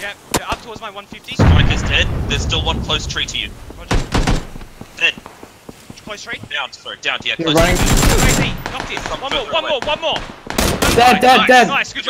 Yeah, up towards my 150. Striker's dead. There's still one close tree to you. Roger. Dead. Close tree. Down, sorry, down, yeah, You're close. running. Crazy. Knocked it. One more, one away. more, one more. Dead, dead, nice, dead. Nice, good job.